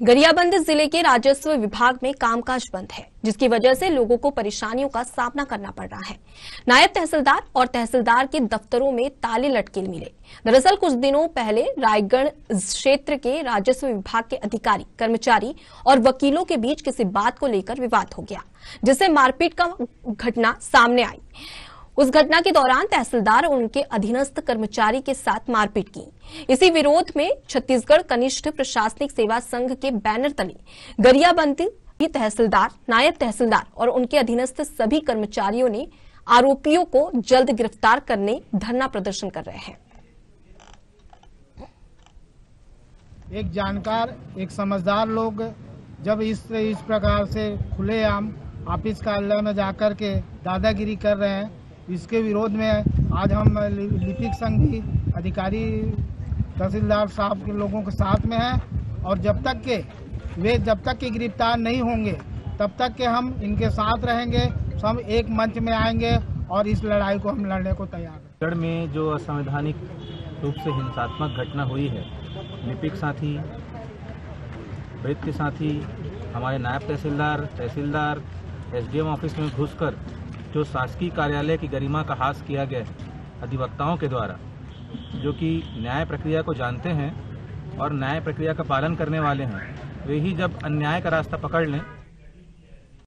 गरियाबंद ज़िले के राजस्व विभाग में कामकाज बंद है, जिसकी वजह से लोगों को परेशानियों का सामना करना पड़ रहा है। नायब तहसीलदार और तहसीलदार के दफ्तरों में ताले लटके मिले। दरअसल कुछ दिनों पहले रायगढ़ क्षेत्र के राजस्व विभाग के अधिकारी, कर्मचारी और वकीलों के बीच किसी बात को लेकर विवाद हो गया, जिससे मारपीट का घटना सामने आई। उस घटना के दौरान तहसीलदार और उनके अधीनस्थ कर्मचारी के साथ मारपीट की। इसी विरोध में छत्तीसगढ़ कनिष्ठ प्रशासनिक सेवा संघ के बैनर तले गरियाबंदी तहसीलदार, नायब तहसीलदार और उनके अधीनस्थ सभी कर्मचारियों ने आरोपियों को जल्द गिरफ़्तार करने धरना प्रदर्शन कर रहे हैं। एक जानकार, एक समझदार लोग जब इस इस प्रकार से खुलेआम ऑफ़िस कार्यालय में जाकर के दादागिरी कर रहे हैं इसके विरोध में आज हम लिपिक संघ भी अधिकारी, तहसीलदार साहब के लोगों के साथ में हैं और जब तक के वे जब तक के गिरफ़्तार नहीं होंगे, तब तक के हम इनके साथ रहेंगे हम एक मंच में आएँगे और इस लड़ाई को हम लड़ने को तैयार हैं। में जो असंवैधानिक रूप से हिंसात्मक घटना हुई है, लिपिक साथी, वृत्ति साथी, हमारे नायब तहसीलदार तहसीलदार, एसडीएम ऑफ़िस में घुसकर जो शासकीय कार्यालय की गरिमा का हास किया गया अधिवक्ताओं के द्वारा, जो कि न्याय प्रक्रिया को जानते हैं और न्याय प्रक्रिया का पालन करने वाले हैं, वे ही जब अन्याय का रास्ता पकड़ लें